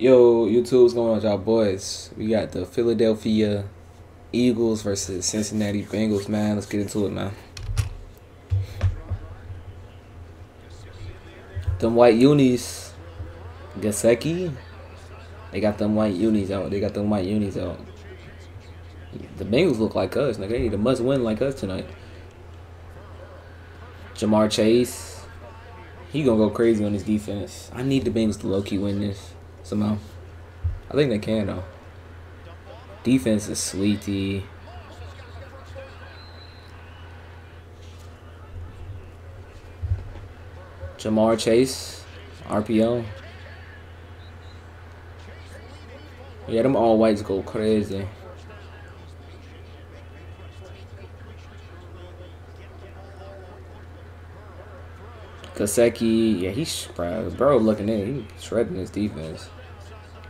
Yo, YouTube, what's going on y'all boys? We got the Philadelphia Eagles versus Cincinnati Bengals, man. Let's get into it, man. Them white unis, Gesicki, they got them white unis out. They got them white unis out. The Bengals look like us. Like they need a must win like us tonight. Ja'Marr Chase, he gonna go crazy on his defense. I need the Bengals to low key win this somehow. I think they can though. Defense is sweetie. Ja'Marr Chase, RPO. Yeah, them all whites go crazy. Gesicki, yeah, he's bro, looking in, he shredding his defense.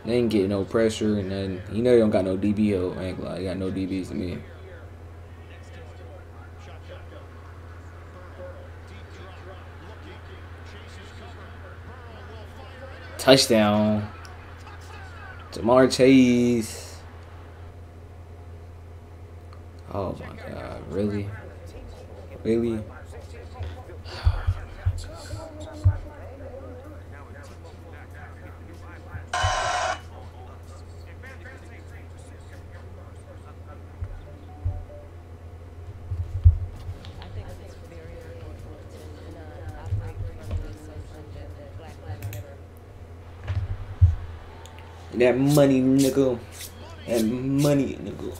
They ain't getting no pressure, and then you know they don't got no DB. I ain't lie, they got no DBs to me. Touchdown. Ja'Marr Chase. Oh my God, really? Really? That money, nigga. That money, nigga.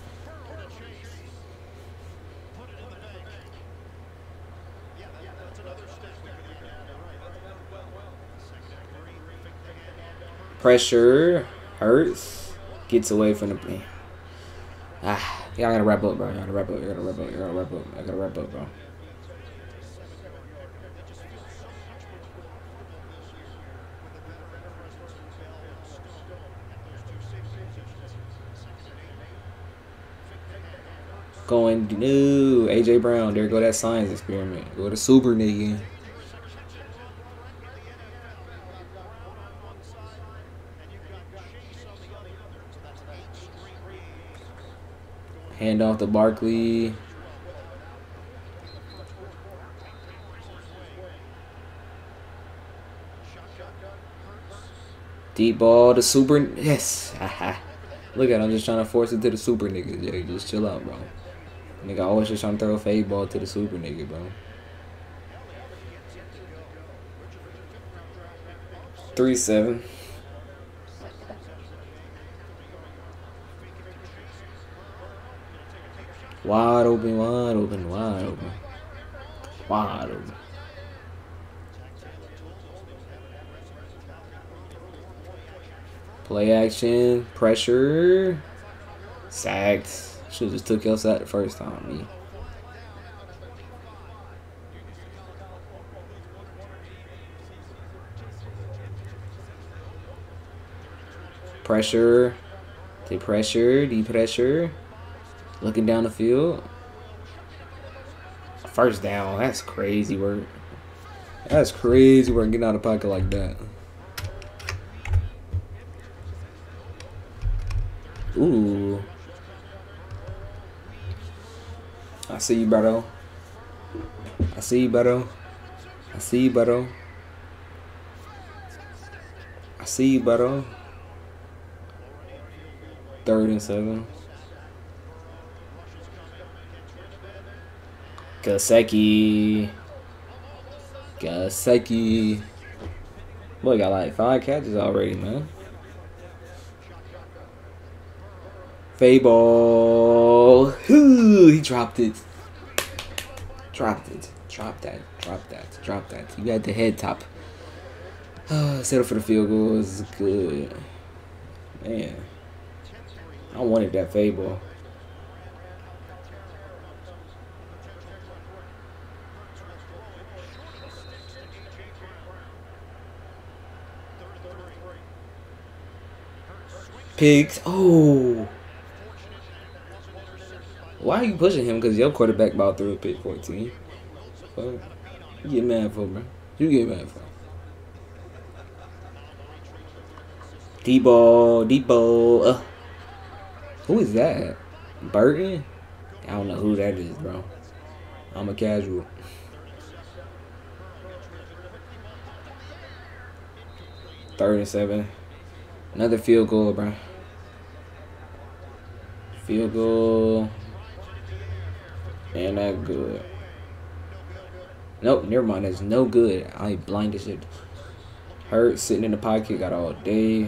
Pressure hurts. Gets away from the. Ah, y'all gotta wrap up, bro. Y'all gotta wrap up. Y'all gotta wrap up. Y'all gotta wrap up. I gotta wrap up, bro. Going new AJ Brown. There go that science experiment. Go to super nigga. Hand off to Barkley. Deep ball to super. Yes. Look at him. I'm just trying to force it to the super nigga. Yeah, just chill out, bro. Nigga always just trying to throw a fade ball to the super nigga, bro. Three seven. Wide open, wide open, wide open. Wide open. Play action, pressure, sacked. Should have just took your side the first time, me. Pressure. Deep pressure. Looking down the field. First down. That's crazy work. That's crazy work getting out of pocket like that. Ooh. I see you, bro. I see you, bro. I see you, bro. I see you, bro. Third and seven. Gesicki. Gesicki. Boy, got like five catches already, man. Fable. Ooh, he dropped it. Dropped it. Drop that. Drop that. Drop that. You got the head top. Uh, settle for the field goal is good. Man. I wanted that Fable. Pigs. Oh. Why are you pushing him? Because your quarterback about threw a pick 14. Fuck. You get mad for, bro. You get mad for. D-ball, D-ball. Uh, who is that? Burton? I don't know who that is, bro. I'm a casual. Third and seven. Another field goal, bro. Field goal. And that good. Nope, never mind. That's no good. I blind as shit. Hurt, sitting in the pocket, got all day.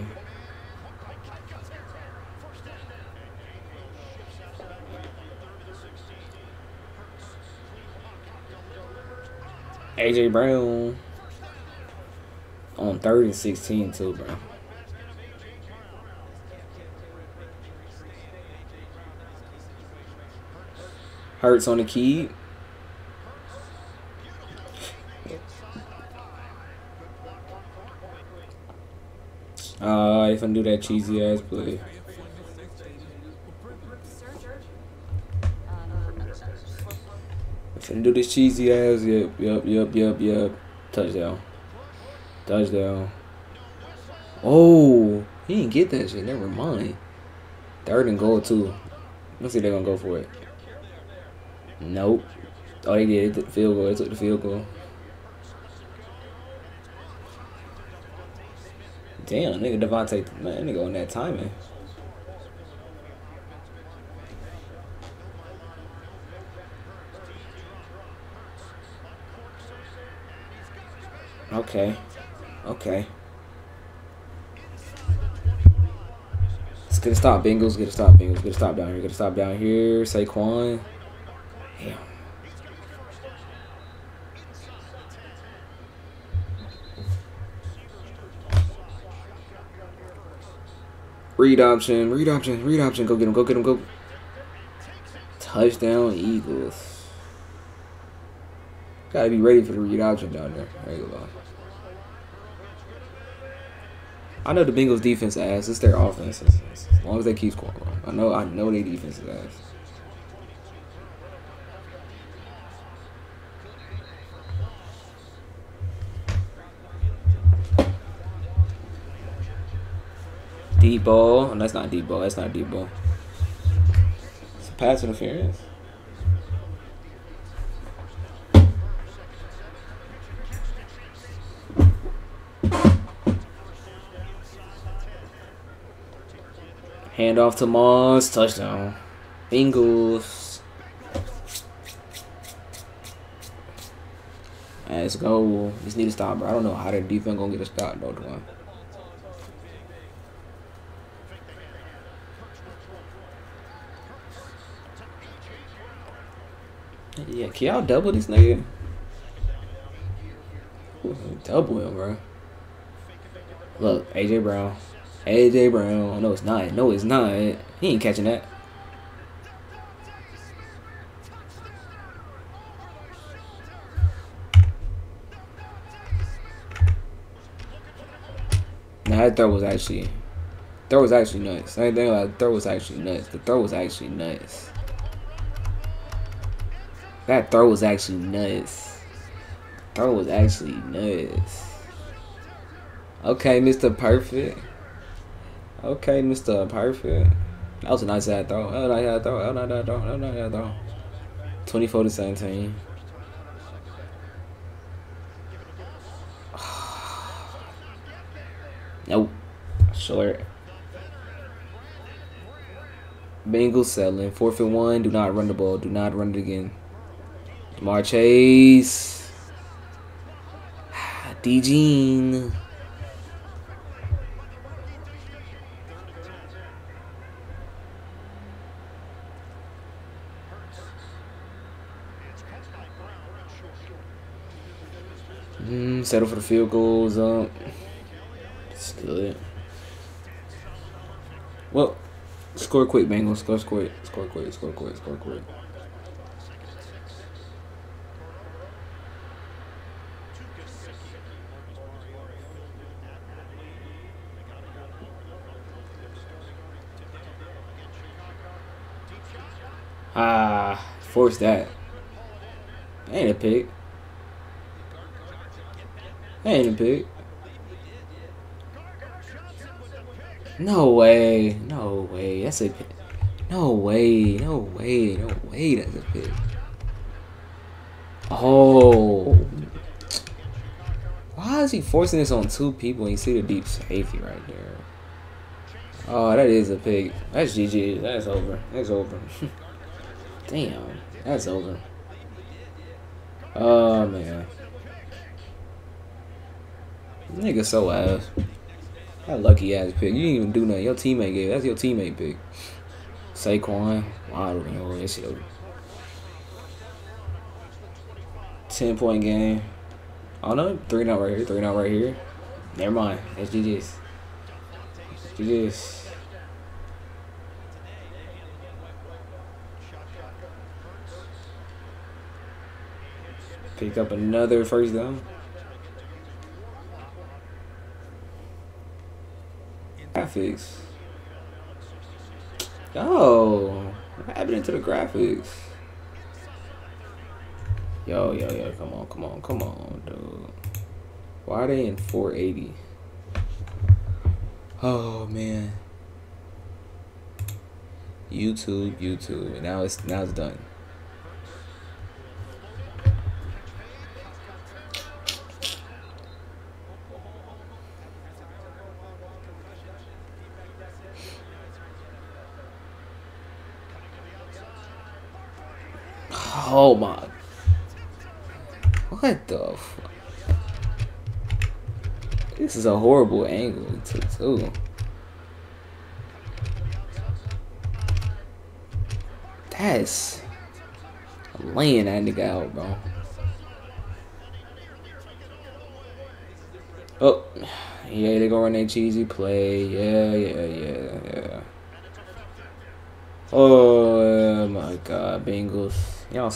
AJ Brown on third and 16 too, bro. Hurts on the key. Uh, if I do that cheesy ass play. If I do this cheesy ass, yep, yep, yep, yep, yep. Touchdown. Touchdown. Oh, he didn't get that shit. Never mind. Third and goal too. Let's see if they're gonna go for it. Nope. Oh, they did. They took the field goal. They took the field goal. Damn, nigga DeVonta, man, nigga on that timing. Okay. Okay. Let's get a stop, Bengals. Get a stop, Bengals. Get a stop down here. Get a stop down here. Saquon. Damn. Read option, read option, read option. Go get him, go get him, go. Touchdown, Eagles. Gotta be ready for the read option down there. I know the Bengals defense ass. It's their offense. As long as they keep scoring. I know. I know their defense is ass. Deep ball. Oh, that's not deep ball. That's not deep ball. It's a pass interference. Hand off to Moss. Touchdown. Bengals. Let's go. Just need to stop, bro. I don't know how the defense gonna get a stop, though, Dwayne. Yeah, can y'all double this nigga? Double him, bro. Look, AJ Brown. AJ Brown. No, it's not. No, it's not. He ain't catching that. Nah, that throw was actually, throw was actually nuts. I think like throw was actually nuts. The throw was actually nuts. That throw was actually nuts. Throw was actually nuts. Okay, Mr. Perfect. Okay, Mr. Perfect. That was a nice ad throw. That was a nice ad throw. That was a nice throw. That was a nice throw. 24 to 17. nope. Short. Bengals selling. Fourth and one. Do not run the ball. Do not run it again. Ja'Marr Chase. D Gene. Mm, settle for the field goals. Um, it's good. Well, score quick, Bengals. Score quick. Score quick. Score quick. Score quick. Ah, force that. Ain't a pick. Ain't a pick. No way. No way. That's a no way. No way. No way. That's a pick. Oh. Why is he forcing this on two people you see the deep safety right there? Oh, that is a pick. That's GG. That's over. That's over. Damn. That's over. Oh, man. Nigga so ass. That lucky ass pick. You didn't even do nothing. Your teammate gave. That's your teammate pick. Saquon. Wow, oh, that shit over. 10 point game. Oh no, 3 now right here, 3 now right here. Never mind. That's GG's. GG's. Pick up another first down. Graphics. Oh, what happened to the graphics? Yo, yo, yo, come on, come on, come on, dude. Why are they in 480? Oh man. YouTube, YouTube. And now it's now it's done. Oh my. What the fuck? This is a horrible angle to too. That's laying that nigga out, bro. Oh, yeah, they go run that cheesy play. Yeah, yeah, yeah, yeah. Oh my god, Bengals. Y'all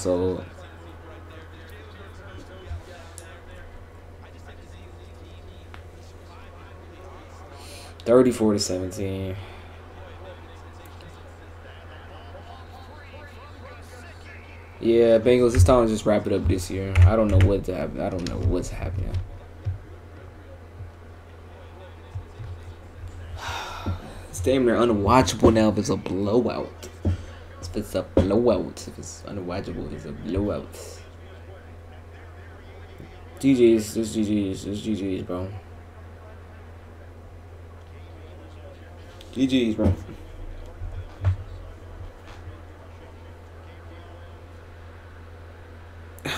34 to 17. Yeah, Bengals, it's time to just wrap it up this year. I don't know what to happen. I don't know what's happening. It's damn near unwatchable now if it's a blowout. It's a blowout. If it's unwatchable, it's a blowout. GG's, it's GG's, it's GG's, bro. GG's, bro.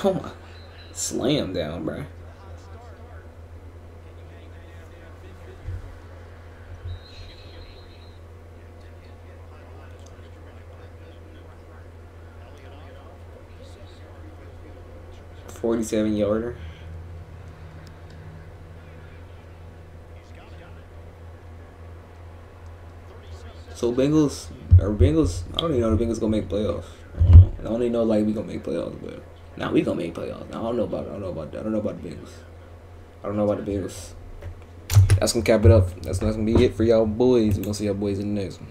Oh my. Slam down, bro. Forty-seven yarder. So Bengals or Bengals, I don't even know the Bengals gonna make playoffs. I. I even know like we gonna make playoffs, but now nah, we gonna make playoffs. I don't know about I don't know about I don't know about the Bengals. I don't know about the Bengals. That's gonna cap it up. That's, that's gonna be it for y'all boys. We're gonna see y'all boys in the next one.